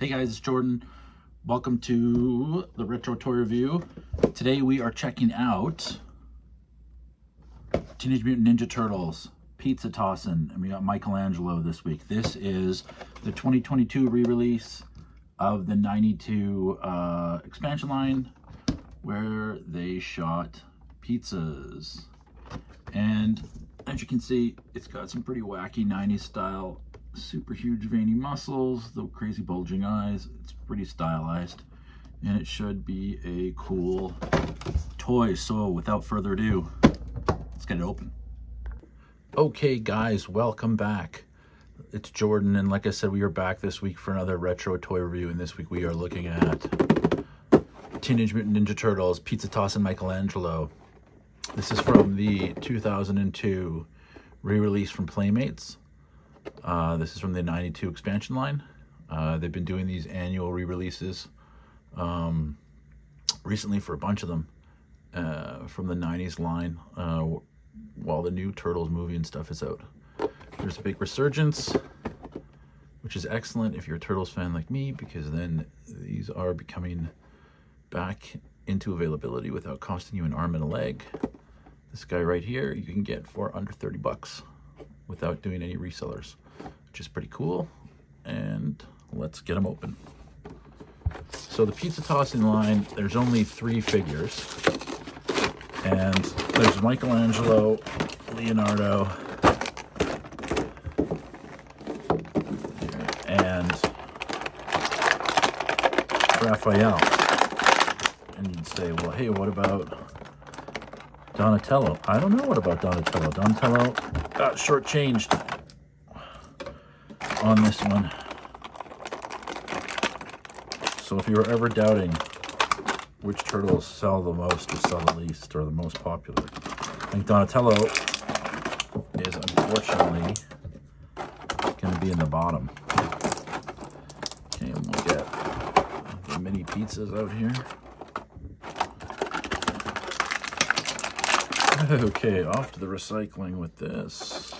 Hey guys, it's Jordan. Welcome to the Retro Toy Review. Today we are checking out Teenage Mutant Ninja Turtles Pizza Tossin', and we got Michelangelo this week. This is the 2022 re-release of the 92 uh, expansion line where they shot pizzas. And as you can see, it's got some pretty wacky 90s style super huge veiny muscles, the crazy bulging eyes. It's pretty stylized and it should be a cool toy. So without further ado, let's get it open. Okay guys, welcome back. It's Jordan and like I said, we are back this week for another retro toy review and this week we are looking at Teenage Mutant Ninja Turtles Pizza Tossin' Michelangelo. This is from the 2002 re-release from Playmates. Uh, this is from the 92 expansion line. Uh, they've been doing these annual re-releases um, recently for a bunch of them uh, from the 90s line uh, while the new Turtles movie and stuff is out. There's a big resurgence, which is excellent if you're a Turtles fan like me, because then these are becoming back into availability without costing you an arm and a leg. This guy right here, you can get for under 30 bucks without doing any resellers, which is pretty cool. And let's get them open. So the pizza tossing line, there's only three figures. And there's Michelangelo, Leonardo, and Raphael. And you'd say, well, hey, what about Donatello? I don't know what about Donatello. Donatello got shortchanged on this one. So if you were ever doubting which turtles sell the most or sell the least or the most popular, I think Donatello is unfortunately going to be in the bottom. Okay, and we'll get the mini pizzas out here. Okay, off to the recycling with this.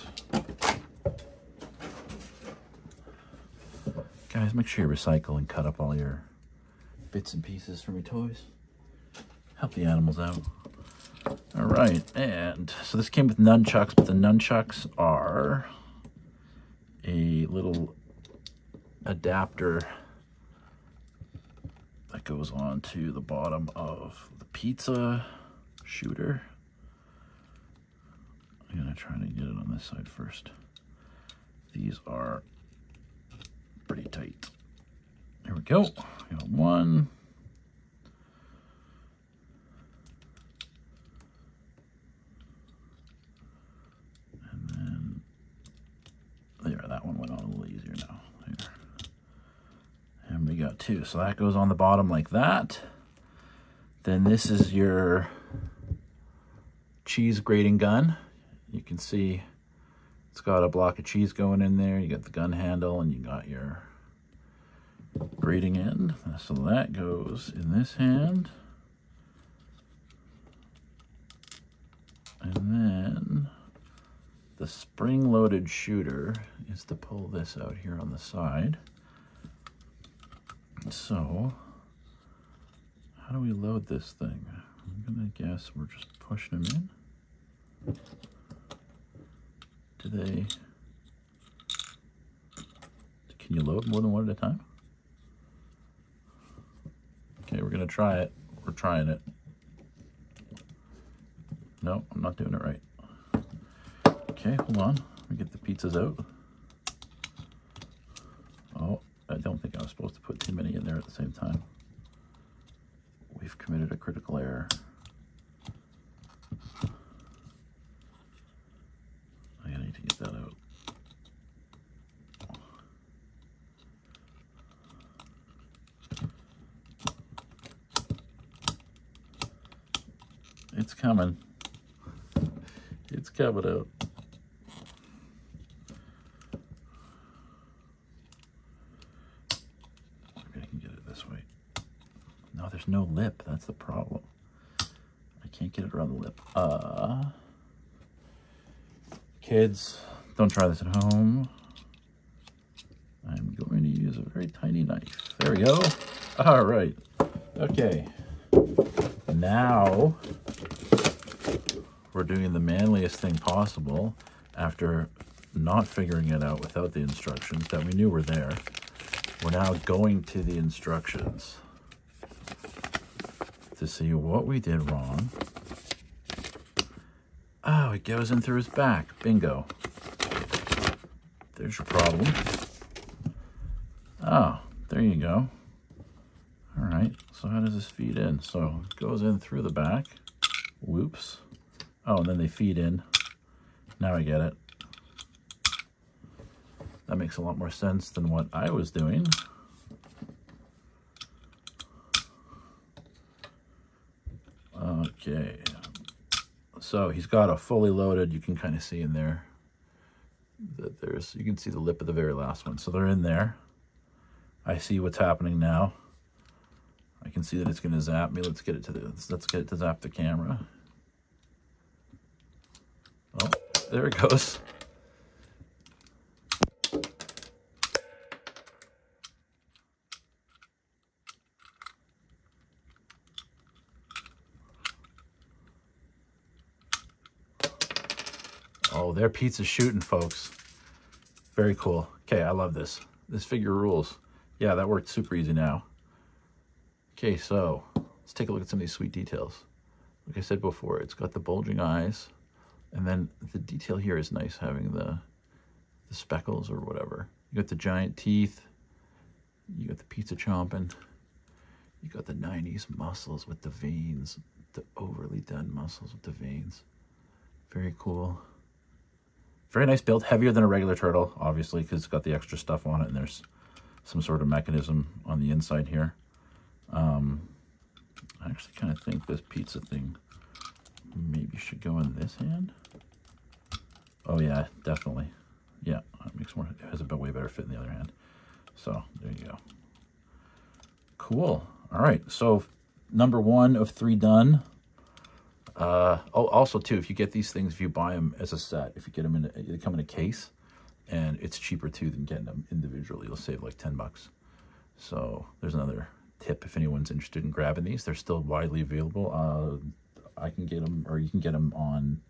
Guys, make sure you recycle and cut up all your bits and pieces from your toys. Help the animals out. All right, and so this came with nunchucks, but the nunchucks are a little adapter that goes on to the bottom of the pizza shooter. I'm gonna try to get it on this side first. These are pretty tight. There we go. Got one. And then there, that one went on a little easier now. There. And we got two. So that goes on the bottom like that. Then this is your cheese grating gun you can see it's got a block of cheese going in there. You got the gun handle and you got your grating end. So that goes in this hand. And then the spring-loaded shooter is to pull this out here on the side. So, how do we load this thing? I'm gonna guess we're just pushing them in do they, can you load more than one at a time? Okay, we're gonna try it. We're trying it. No, I'm not doing it right. Okay, hold on. Let me get the pizzas out. Oh, I don't think I was supposed to put too many in there at the same time. We've committed a critical error. It's coming. It's coming out. Maybe I can get it this way. No, there's no lip. That's the problem. I can't get it around the lip. Uh, kids, don't try this at home. I'm going to use a very tiny knife. There we go. All right. Okay. Now we're doing the manliest thing possible after not figuring it out without the instructions that we knew were there. We're now going to the instructions to see what we did wrong. Oh, it goes in through his back. Bingo. There's your problem. Oh, there you go. All right, so how does this feed in? So it goes in through the back. Whoops. Oh, and then they feed in. Now I get it. That makes a lot more sense than what I was doing. Okay. So he's got a fully loaded, you can kind of see in there that there's, you can see the lip of the very last one. So they're in there. I see what's happening now. I can see that it's going to zap me. Let's get it to the, let's get it to zap the camera. Oh, there it goes. Oh, their pizza shooting, folks. Very cool. Okay, I love this. This figure rules. Yeah, that worked super easy now. Okay, so let's take a look at some of these sweet details. Like I said before, it's got the bulging eyes, and then the detail here is nice, having the, the speckles or whatever. You got the giant teeth, you got the pizza chomping, you got the 90s muscles with the veins, the overly done muscles with the veins. Very cool. Very nice build, heavier than a regular turtle, obviously, because it's got the extra stuff on it, and there's some sort of mechanism on the inside here. Um, I actually kind of think this pizza thing maybe should go in this hand. Oh yeah, definitely. Yeah, it makes more, it has a way better fit in the other hand. So there you go. Cool. All right, so number one of three done. Uh, oh, also too, if you get these things, if you buy them as a set, if you get them in, a, they come in a case, and it's cheaper too than getting them individually. You'll save like 10 bucks. So there's another tip if anyone's interested in grabbing these. They're still widely available. Uh, I can get them, or you can get them on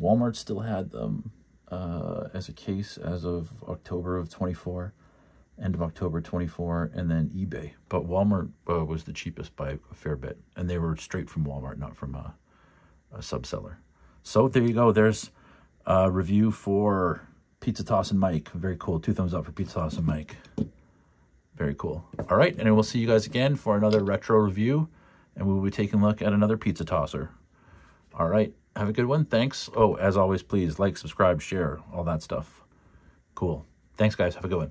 Walmart. Still had them uh, as a case as of October of 24, end of October 24, and then eBay. But Walmart uh, was the cheapest by a fair bit, and they were straight from Walmart, not from a, a subseller. So there you go. There's a review for Pizza Tossin' Mike. Very cool. Two thumbs up for Pizza Tossin' Mike. Very cool. All right, and we'll see you guys again for another retro review, and we will be taking a look at another pizza tosser. All right, have a good one. Thanks. Oh, as always, please like, subscribe, share, all that stuff. Cool. Thanks, guys. Have a good one.